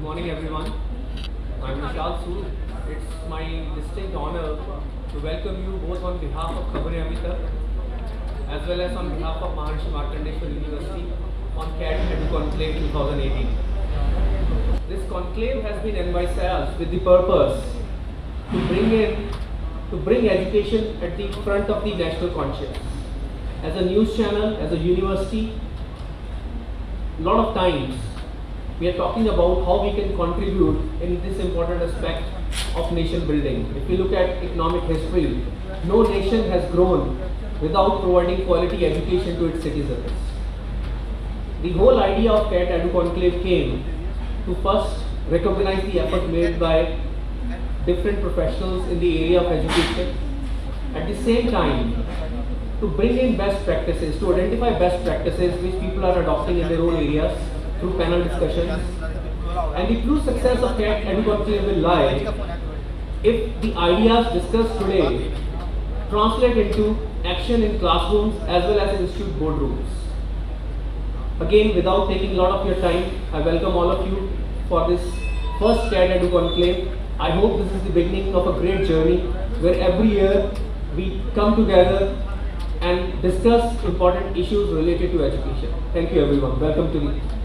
Good morning, everyone. I'm Vishal Sood. It's my distinct honor to welcome you both on behalf of Khabrain Abhi Tak as well as on behalf of Maharshi Markandeshwar University on KAT Edu Conclave 2018. This conclave has been envisaged with the purpose to bring in to bring education at the front of the national conscience. As a news channel, as a university, a lot of times we are talking about how we can contribute in this important aspect of nation building. If you look at economic history, no nation has grown without providing quality education to its citizens. The whole idea of KAT Edu Conclave came to first recognize the effort made by different professionals in the area of education. At the same time, to bring in best practices, to identify best practices which people are adopting in their own areas through panel discussions. And the true success of KAT Conclave will lie if the ideas discussed today translate into action in classrooms as well as in institute boardrooms. Again, without taking a lot of your time, I welcome all of you for this first KAT Edu Conclave. I hope this is the beginning of a great journey where every year we come together and discuss important issues related to education. Thank you everyone. Welcome to the